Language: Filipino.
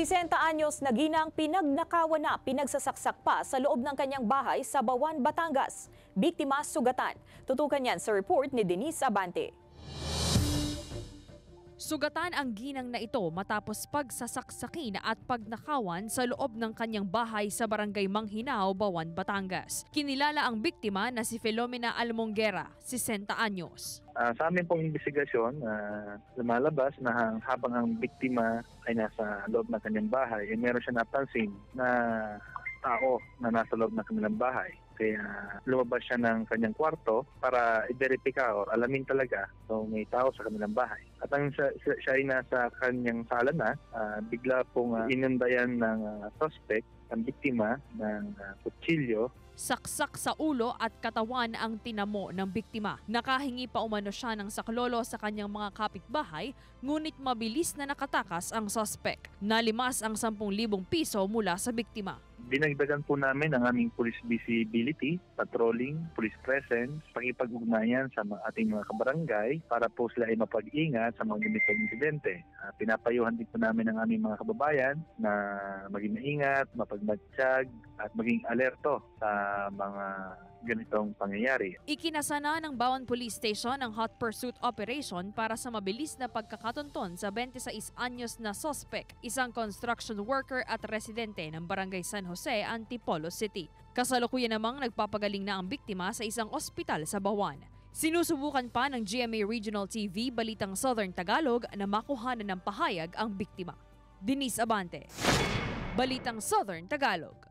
60 anyos na ginang pinagnakawan na pinagsasaksak pa sa loob ng kanyang bahay sa Bawan, Batangas. Biktima sugatan. Tutukan yan sa report ni Denise Abante. Sugatan ang ginang na ito matapos pagsasaksakin at pagnakawan sa loob ng kanyang bahay sa barangay Manghinao, Bawan, Batangas. Kinilala ang biktima na si Filomena Almonguera, 60 anyos. Ah, sa amin pong investigasyon, ah, lumalabas na habang ang biktima ay nasa loob ng kanyang bahay, eh, meron siya napansin na tao na nasa loob ng kanilang bahay. Kaya lumabas siya ng kanyang kwarto para i-verify or alamin talaga kung may tao sa kanilang bahay. At ang siya, siya, siya ay nasa kanyang sala na, ah, bigla pong ah, inundayan ng ah, suspect, ang biktima ng ah, kutsilyo Saksak sa ulo at katawan ang tinamo ng biktima. Nakahingi pa umano siya ng saklolo sa kanyang mga kapitbahay, ngunit mabilis na nakatakas ang suspect. Nalimas ang 10,000 piso mula sa biktima. Dinagdagan po namin ang aming police visibility, patrolling, police presence, pag-ipag-ugnayan sa ating mga kabarangay para po sila ay mapag-ingat sa mga ganitong insidente. Ah, pinapayuhan din po namin ang aming mga kababayan na maging maingat, mapagmatsyag at maging alerto sa mga ganitong pangyayari. Ikinasana ng Bawan Police Station ang hot pursuit operation para sa mabilis na pagkakatunton sa 26 anyos na suspect, isang construction worker at residente ng Barangay San Jose, Antipolo City. Kasalukuyan namang nagpapagaling na ang biktima sa isang ospital sa Bawan. Sinusubukan pa ng GMA Regional TV Balitang Southern Tagalog na makuhanan ng pahayag ang biktima. Denise Abante, Balitang Southern Tagalog.